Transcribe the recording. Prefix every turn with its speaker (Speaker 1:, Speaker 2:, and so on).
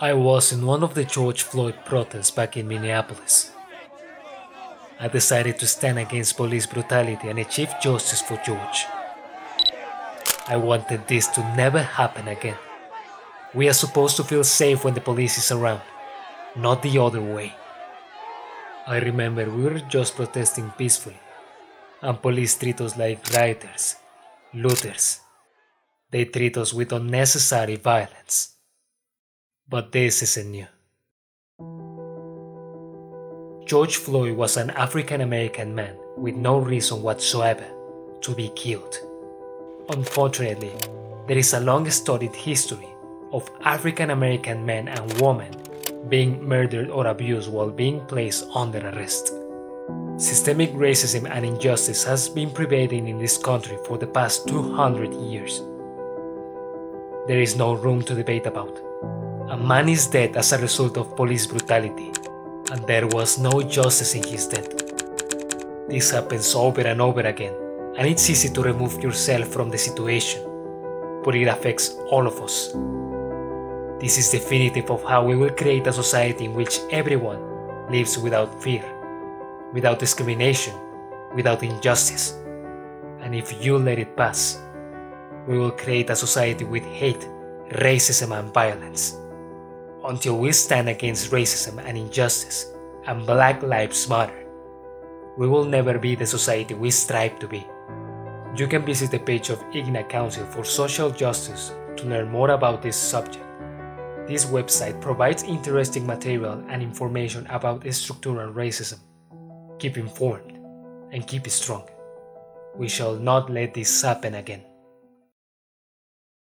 Speaker 1: I was in one of the George Floyd protests back in Minneapolis. I decided to stand against police brutality and achieve justice for George. I wanted this to never happen again. We are supposed to feel safe when the police is around, not the other way. I remember we were just protesting peacefully, and police treat us like rioters, looters. They treat us with unnecessary violence. But this isn't new. George Floyd was an African American man with no reason whatsoever to be killed. Unfortunately, there is a long studied history of African American men and women being murdered or abused while being placed under arrest. Systemic racism and injustice has been prevailing in this country for the past 200 years. There is no room to debate about. Man is dead as a result of police brutality, and there was no justice in his death. This happens over and over again, and it's easy to remove yourself from the situation, but it affects all of us. This is definitive of how we will create a society in which everyone lives without fear, without discrimination, without injustice. And if you let it pass, we will create a society with hate, racism, and violence until we stand against racism and injustice and Black Lives Matter. We will never be the society we strive to be. You can visit the page of ICNA Council for Social Justice to learn more about this subject. This website provides interesting material and information about structural racism. Keep informed and keep strong. We shall not let this happen again.